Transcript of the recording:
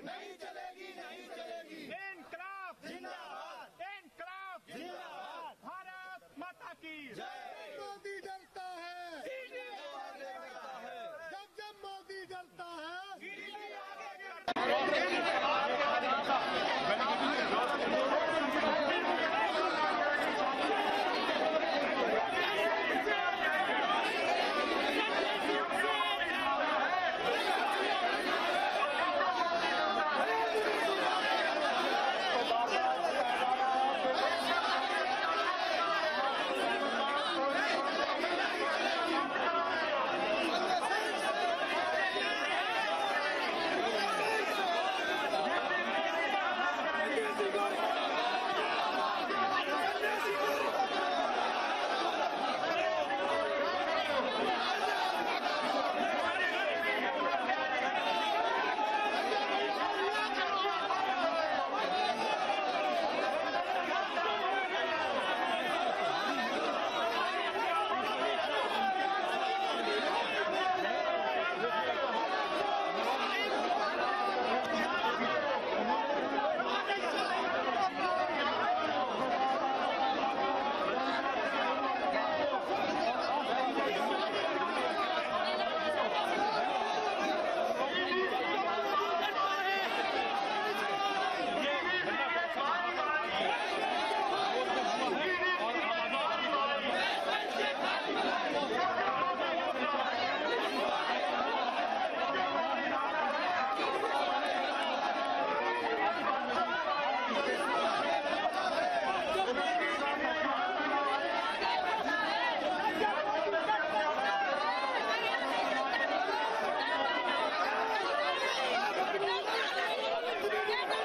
नहीं चलेगी नहीं चलेगी। इनकलाब जिंदाबाद। इनकलाब जिंदाबाद। भारत माता की। जय मोदी जलता है। जब जब मोदी जलता है। Diego!